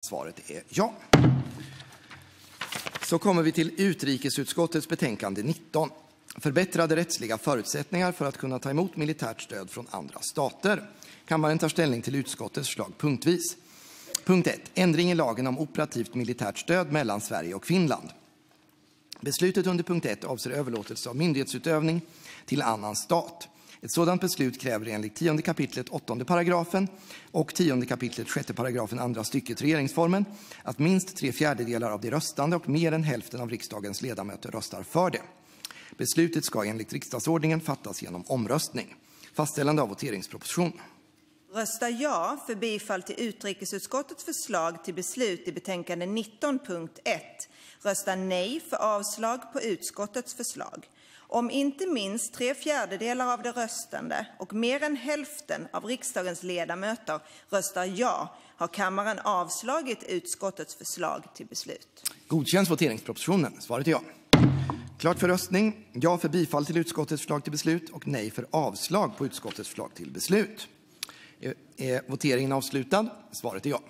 Svaret är ja. Så kommer vi till utrikesutskottets betänkande 19. Förbättrade rättsliga förutsättningar för att kunna ta emot militärt stöd från andra stater. Kammaren tar ställning till utskottets förslag punktvis. Punkt 1. Ändring i lagen om operativt militärt stöd mellan Sverige och Finland. Beslutet under punkt 1 avser överlåtelse av myndighetsutövning till annan stat. Ett sådant beslut kräver enligt 10 kapitlet 8 paragrafen och 10 kapitlet 6 paragrafen andra stycket regeringsformen att minst tre fjärdedelar av de röstande och mer än hälften av riksdagens ledamöter röstar för det. Beslutet ska enligt riksdagsordningen fattas genom omröstning. Fastställande av voteringsproposition. Rösta ja för bifall till utrikesutskottets förslag till beslut i betänkande 19.1. Rösta nej för avslag på utskottets förslag. Om inte minst tre fjärdedelar av de röstande och mer än hälften av riksdagens ledamöter röstar ja har kammaren avslagit utskottets förslag till beslut. Godkänns voteringspropositionen? Svaret är ja. Klart för röstning. Ja för bifall till utskottets förslag till beslut och nej för avslag på utskottets förslag till beslut. Är voteringen avslutad? Svaret är ja.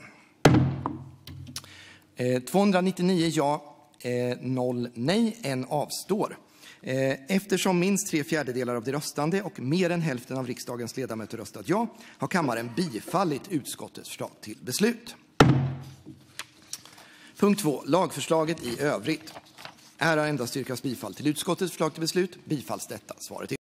Eh, 299 ja, eh, 0 nej, en avstår. Eh, eftersom minst tre fjärdedelar av de röstande och mer än hälften av riksdagens ledamöter röstat ja har kammaren bifallit utskottets förslag till beslut. Punkt 2. Lagförslaget i övrigt. Här har endast yrkats bifall till utskottets förslag till beslut. Bifalls detta? Svaret är